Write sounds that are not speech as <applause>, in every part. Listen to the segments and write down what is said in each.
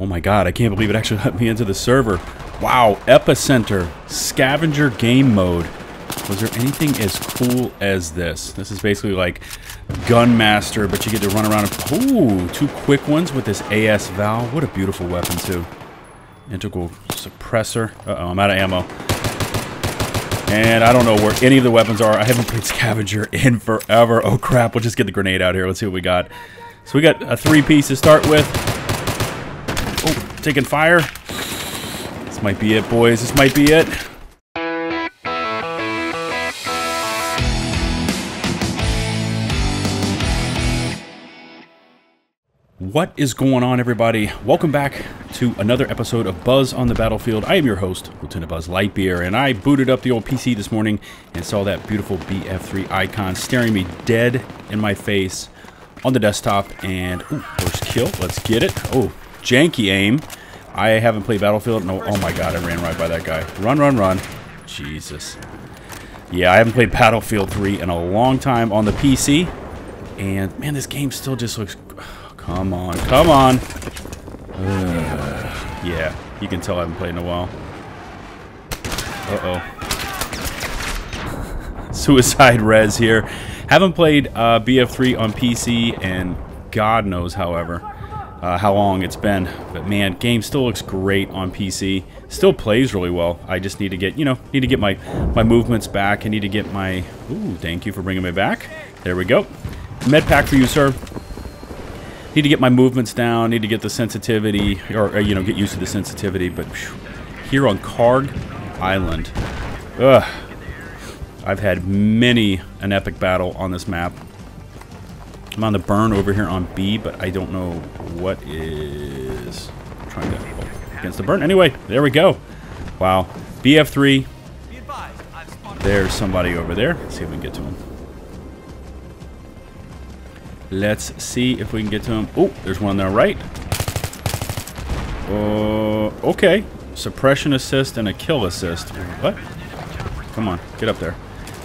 Oh my god, I can't believe it actually let me into the server. Wow, Epicenter, Scavenger Game Mode. Was there anything as cool as this? This is basically like Gunmaster, but you get to run around and... Ooh, two quick ones with this AS Val. What a beautiful weapon, too. Integral Suppressor. Uh-oh, I'm out of ammo. And I don't know where any of the weapons are. I haven't played Scavenger in forever. Oh, crap. We'll just get the grenade out here. Let's see what we got. So we got a three-piece to start with. Taking fire. This might be it, boys. This might be it. What is going on, everybody? Welcome back to another episode of Buzz on the Battlefield. I am your host, Lieutenant Buzz Litebeer, and I booted up the old PC this morning and saw that beautiful BF3 icon staring me dead in my face on the desktop. And, ooh, first kill. Let's get it. Oh, janky aim. I haven't played Battlefield. No, oh my god, I ran right by that guy. Run, run, run. Jesus. Yeah, I haven't played Battlefield 3 in a long time on the PC. And, man, this game still just looks <sighs> Come on, come on. <sighs> Yeah, you can tell I haven't played in a while. Uh-oh. <laughs> Suicide Res here. Haven't played uh, BF3 on PC, and God knows, however, uh, how long it's been. But man, game still looks great on PC. Still plays really well. I just need to get, you know, need to get my, my movements back. I need to get my... Ooh, thank you for bringing me back. There we go. Med pack for you, sir need to get my movements down, need to get the sensitivity, or, uh, you know, get used to the sensitivity, but here on Kharg Island, ugh, I've had many an epic battle on this map. I'm on the burn over here on B, but I don't know what is I'm trying to against the burn. Anyway, there we go. Wow. BF3. There's somebody over there. Let's see if we can get to him. Let's see if we can get to him. Oh, there's one there right. Uh, okay. Suppression assist and a kill assist. What? Come on, get up there.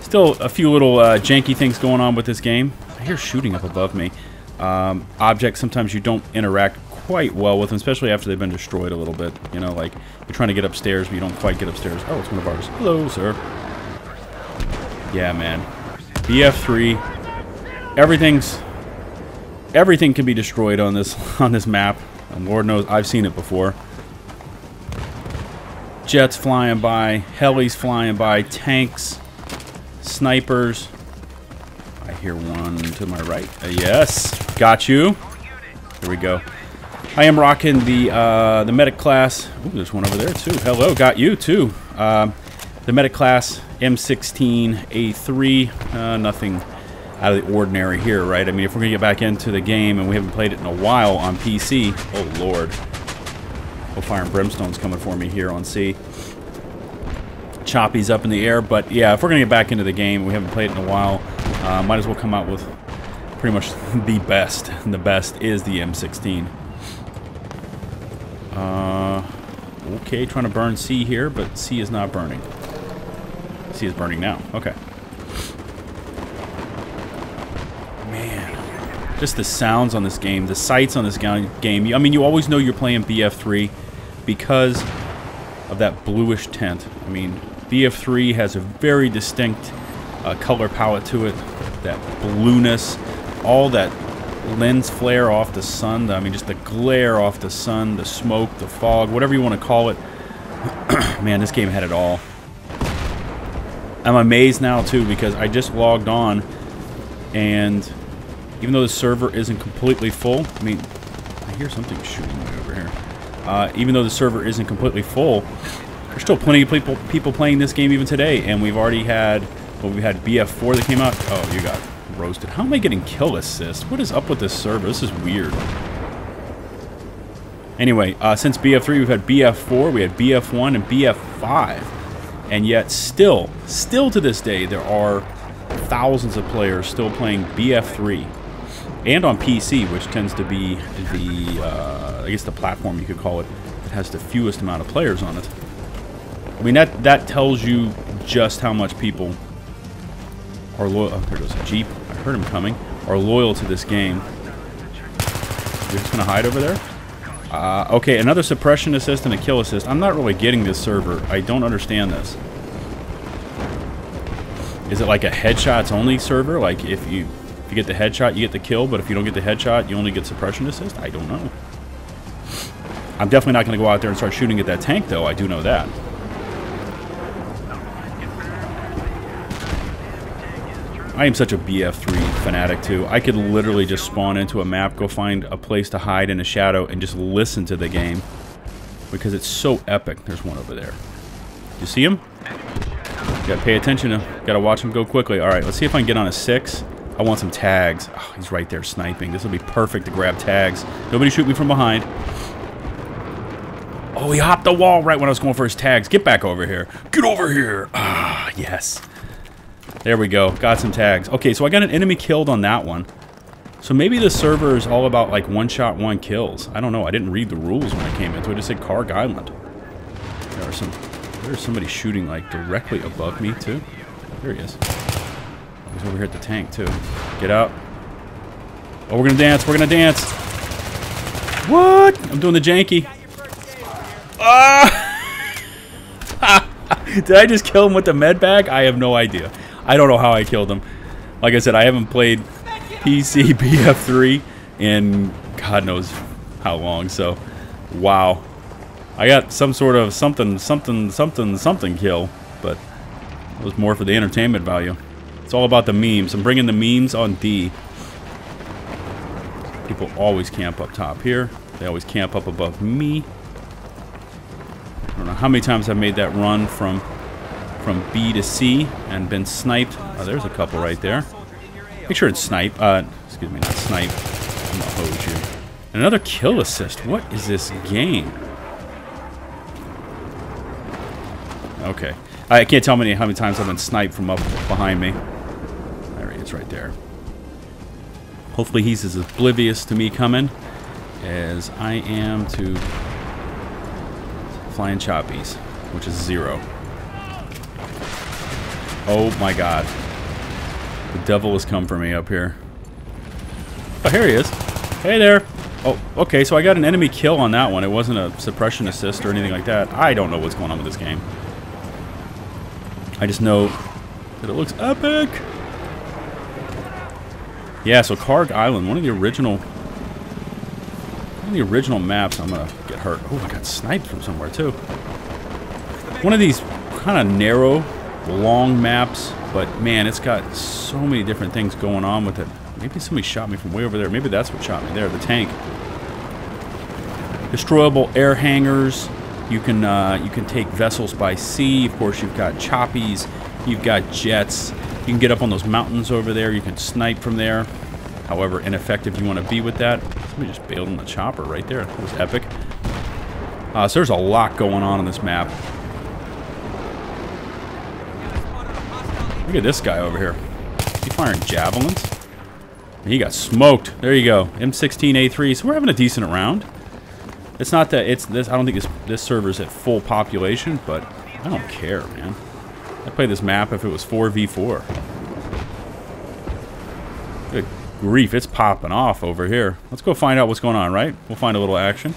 Still a few little uh, janky things going on with this game. I hear shooting up above me. Um, objects sometimes you don't interact quite well with them, especially after they've been destroyed a little bit. You know, like you're trying to get upstairs, but you don't quite get upstairs. Oh, it's one of ours. Hello, sir. Yeah, man. BF3. Everything's everything can be destroyed on this <laughs> on this map. And Lord knows I've seen it before. Jets flying by, helis flying by, tanks, snipers. Hear one to my right. Uh, yes, got you. Here we go. I am rocking the uh, the medic class. Ooh, there's one over there too. Hello, got you too. Uh, the medic class M16A3. Uh, nothing out of the ordinary here, right? I mean, if we're to get back into the game and we haven't played it in a while on PC, oh lord. Oh, Fire and Brimstone's coming for me here on C. Choppy's up in the air, but yeah, if we're to get back into the game, we haven't played it in a while, uh, might as well come out with pretty much <laughs> the best. And the best is the M16. Uh, okay, trying to burn C here, but C is not burning. C is burning now. Okay. Man. Just the sounds on this game, the sights on this game. I mean, you always know you're playing BF3 because of that bluish tint. I mean, BF3 has a very distinct uh, color palette to it. That blueness, all that lens flare off the sun. I mean, just the glare off the sun, the smoke, the fog, whatever you want to call it. <clears throat> Man, this game had it all. I'm amazed now, too, because I just logged on and even though the server isn't completely full, I mean, I hear something shooting over here. Uh, even though the server isn't completely full, there's still plenty of people people playing this game even today, and we've already had, well, we had BF4 that came out. Oh, you got roasted. How am I getting kill assist? What is up with this server? This is weird. Anyway, uh, since BF3, we've had BF4, we had BF1, and BF5. And yet, still, still to this day, there are thousands of players still playing BF3 and on PC, which tends to be the, uh, I guess the platform you could call it, that has the fewest amount of players on it. I mean, that, that tells you just how much people are loyal. Oh, there goes a Jeep. I heard him coming. Are loyal to this game. You're just to hide over there? Uh, okay, another suppression assist and a kill assist. I'm not really getting this server. I don't understand this. Is it like a headshots only server? Like if you if you get the headshot, you get the kill, but if you don't get the headshot, you only get suppression assist? I don't know. I'm definitely not going to go out there and start shooting at that tank, though. I do know that. I am such a BF3 fanatic, too. I could literally just spawn into a map, go find a place to hide in a shadow, and just listen to the game. Because it's so epic. There's one over there. You see him? gotta pay attention to Gotta watch him go quickly. Alright, let's see if I can get on a 6. I want some tags. Oh, he's right there sniping. This will be perfect to grab tags. Nobody shoot me from behind. Oh, he hopped the wall right when I was going for his tags. Get back over here. Get over here. Ah, yes. There we go. Got some tags. Okay, so I got an enemy killed on that one. So maybe the server is all about like one shot, one kills. I don't know. I didn't read the rules when I came into it. It just said Kharg Island. There are some. There's somebody shooting like directly above me too. There he is. He's over here at the tank too. Get out. Oh, we're gonna dance. We're gonna dance. What? I'm doing the janky. Ah! <laughs> Did I just kill him with the med bag? I have no idea. I don't know how I killed him. Like I said, I haven't played PC <laughs> BF3 in God knows how long. So, wow. I got some sort of something, something, something, something kill, but it was more for the entertainment value. It's all about the memes. I'm bringing the memes on D. People always camp up top here. They always camp up above me. I don't know how many times I've made that run from from B to C and been sniped. Oh, there's a couple right there. Make sure it's snipe. Uh, excuse me, not snipe. I'm gonna hose you. And another kill assist. What is this game? Okay. I can't tell many how many times I've been sniped from up behind me. There he is right there. Hopefully he's as oblivious to me coming as I am to flying choppies, which is zero. Oh my god. The devil has come for me up here. Oh, here he is. Hey there. Oh, okay, so I got an enemy kill on that one. It wasn't a suppression assist or anything like that. I don't know what's going on with this game. I just know that it looks epic. Yeah, so Kharg Island, one of the original one of the original maps. I'm gonna get hurt. Oh, I got sniped from somewhere too. One of these kind of narrow long maps, but man, it's got so many different things going on with it. Maybe somebody shot me from way over there. Maybe that's what shot me there, the tank. Destroyable air hangars. You can uh, you can take vessels by sea. Of course, you've got choppies. You've got jets. You can get up on those mountains over there. You can snipe from there. However ineffective you want to be with that. Somebody just bailed on the chopper right there. That was epic. Uh, so there's a lot going on in this map. Look at this guy over here. He firing javelins. he got smoked. There you go. M16A3. So we're having a decent round. It's not that it's this. I don't think this this server's at full population, but I don't care, man. I'd play this map if it was 4v4. Good grief, it's popping off over here. Let's go find out what's going on, right? We'll find a little action.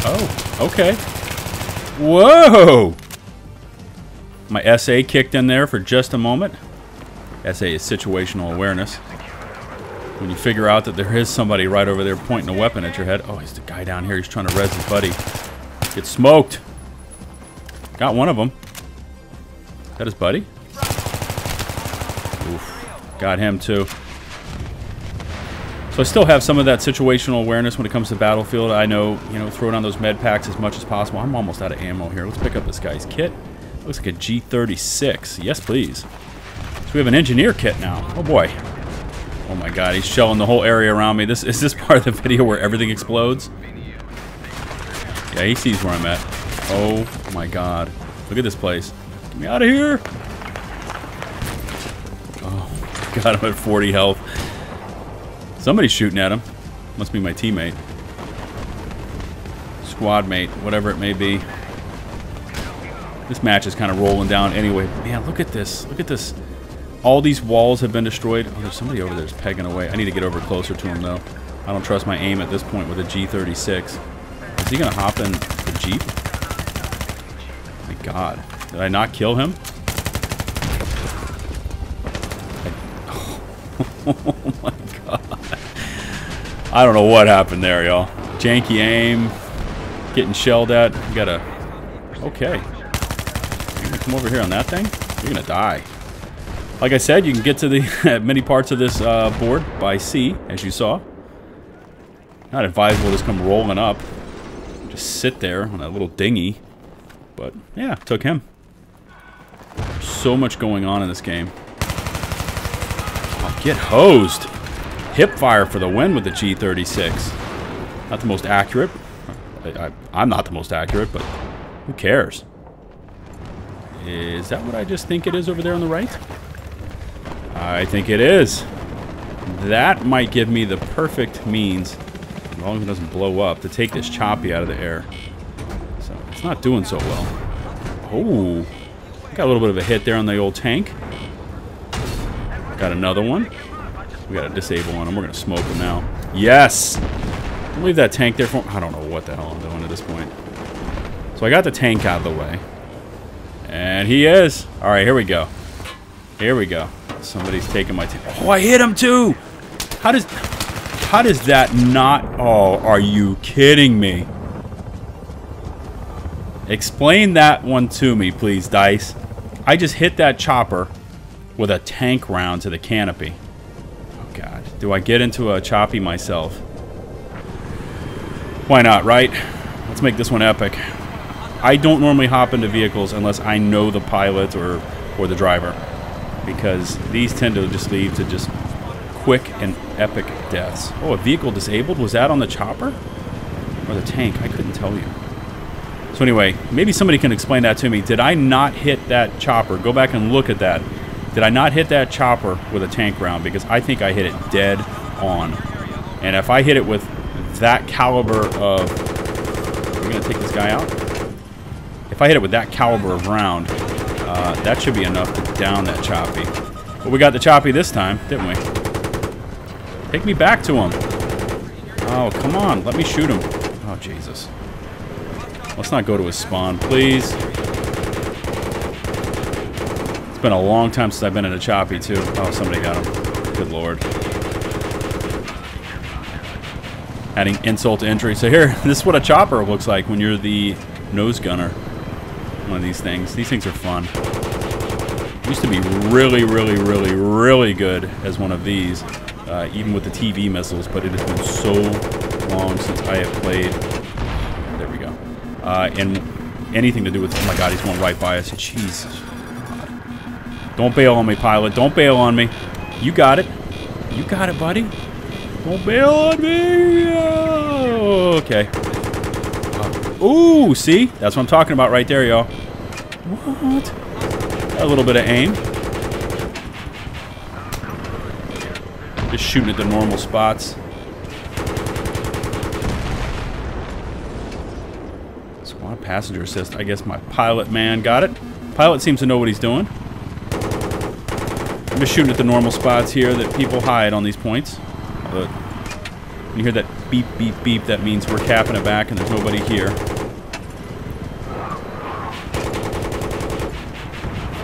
Oh, okay. Whoa! My SA kicked in there for just a moment. SA is situational awareness. When you figure out that there is somebody right over there pointing a weapon at your head. Oh, he's the guy down here. He's trying to res his buddy. Get smoked. Got one of them. Is that his buddy? Oof. Got him too. So I still have some of that situational awareness when it comes to Battlefield. I know, you know, throw down those med packs as much as possible. I'm almost out of ammo here. Let's pick up this guy's kit. Looks like a G36. Yes, please. So we have an engineer kit now. Oh boy. Oh my god, he's shelling the whole area around me. This Is this <laughs> part of the video where everything explodes? Yeah, he sees where I'm at. Oh my god. Look at this place. Get me out of here. Oh, <laughs> god, I'm at 40 health. Somebody's shooting at him. Must be my teammate. Squad mate, whatever it may be. This match is kind of rolling down anyway. Man, look at this. Look at this All these walls have been destroyed. Oh, there's somebody over there that's pegging away. I need to get over closer to him, though. I don't trust my aim at this point with a G36. Is he going to hop in the Jeep? My God. Did I not kill him? <laughs> Oh. I don't know what happened there, y'all. Janky aim. Getting shelled at. You gotta... Okay. Come over here on that thing? You're gonna die. Like I said, you can get to the <laughs> many parts of this uh, board by sea, as you saw. Not advisable to just come rolling up. Just sit there on that little dinghy. But, yeah, took him. So much going on in this game. Oh, get hosed. Hip fire for the win with the G36. Not the most accurate. I, am not the most accurate, but who cares? Is that what I just think it is over there on the right? I think it is. That might give me the perfect means, as long as it doesn't blow up, to take this choppy out of the air. So it's not doing so well. Oh, got a little bit of a hit there on the old tank. Got another one. We got a disable on him. We're going to smoke him now. Yes! Leave that tank there for... I don't know what the hell I'm doing at this point. So I got the tank out of the way. And he is. All right, here we go. Here we go. Somebody's taking my... Tank. Oh, I hit him too! How does... How does that not... Oh, are you kidding me? Explain that one to me, please, Dice. I just hit that chopper with a tank round to the canopy. Do I get into a choppy myself? Why not, right? Let's make this one epic. I don't normally hop into vehicles unless I know the pilot or, or the driver because these tend to just lead to just quick and epic deaths. Oh, a vehicle disabled? Was that on the chopper? Or the tank? I couldn't tell you. So anyway, maybe somebody can explain that to me. Did I not hit that chopper? Go back and look at that. Did I not hit that chopper with a tank round? Because I think I hit it dead on. And if I hit it with that caliber of... We're going to take this guy out? If I hit it with that caliber of round, uh, that should be enough to down that Choppy. But we got the Choppy this time, didn't we? Take me back to him. Oh, come on. Let me shoot him. Oh, Jesus. Let's not go to his spawn, please. Been a long time since I've been in a Choppy, too. Oh, somebody got him. Good lord. Adding insult to injury. So here, <laughs> this is what a chopper looks like when you're the nose gunner one of these things. These things are fun. Used to be really, really, really, really good as one of these, uh, even with the TV missiles, but it has been so long since I have played. There we go. Uh, and anything to do with, oh my god, he's going right by us. Jesus. Don't bail on me, pilot. Don't bail on me. You got it. You got it, buddy. Don't bail on me. Oh, okay. Uh, ooh, see? That's what I'm talking about right there, y'all. What? A little bit of aim. Just shooting at the normal spots. Squad passenger assist. I guess my pilot man got it. Pilot seems to know what he's doing. Just shooting at the normal spots here that people hide on these points. But when you hear that beep, beep, beep, that means we're capping it back and there's nobody here.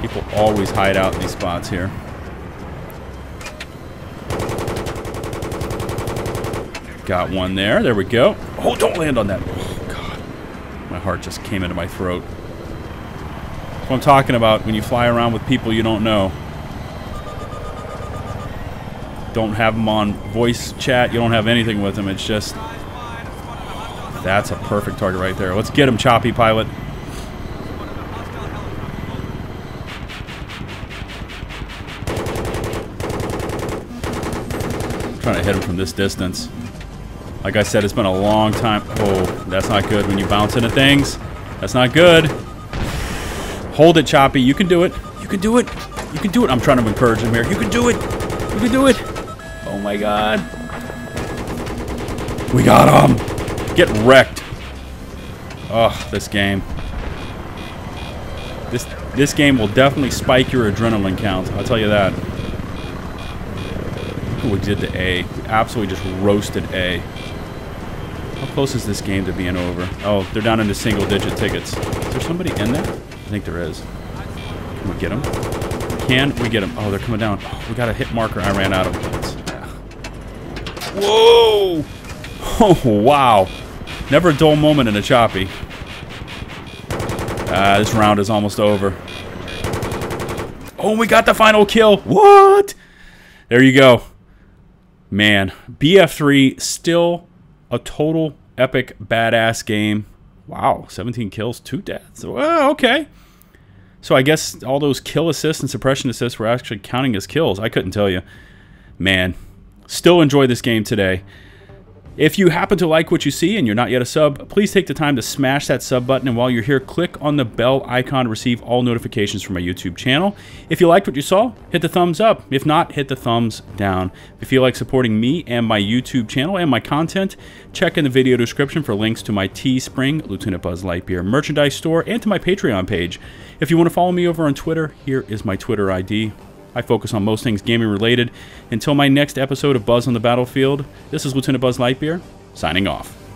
People always hide out in these spots here. Got one there. There we go. Oh, don't land on that. Oh, God. My heart just came into my throat. That's what I'm talking about when you fly around with people you don't know. Don't have them on voice chat. You don't have anything with them. It's just... That's a perfect target right there. Let's get him, Choppy Pilot. trying to hit him from this distance. Like I said, it's been a long time. Oh, that's not good when you bounce into things. That's not good. Hold it, Choppy. You can do it. You can do it. You can do it. I'm trying to encourage him here. You can do it. You can do it. Oh my god. We got him. Get wrecked. Oh, this game. This this game will definitely spike your adrenaline count. I'll tell you that. what we did the A. We absolutely just roasted A. How close is this game to being over? Oh, they're down into single-digit tickets. Is there somebody in there? I think there is. Can we get them? Can we get them? Oh, they're coming down. Oh, we got a hit marker. I ran out of. Whoa! <laughs> Oh, wow. Never a dull moment in a choppy. Ah, this round is almost over. Oh, we got the final kill. What? There you go. Man, BF3 still a total epic badass game. Wow, 17 kills, two deaths. Well, okay. So I guess all those kill assists and suppression assists were actually counting as kills. I couldn't tell you. Man, still enjoy this game today. If you happen to like what you see and you're not yet a sub, please take the time to smash that sub button. And while you're here, click on the bell icon to receive all notifications from my YouTube channel. If you liked what you saw, hit the thumbs up. If not, hit the thumbs down. If you like supporting me and my YouTube channel and my content, check in the video description for links to my Teespring, Lieutenant Buzz Litebeer merchandise store, and to my Patreon page. If you want to follow me over on Twitter, here is my Twitter ID. I focus on most things gaming related. Until my next episode of Buzz on the Battlefield, this is Lieutenant Buzz Litebeer, signing off.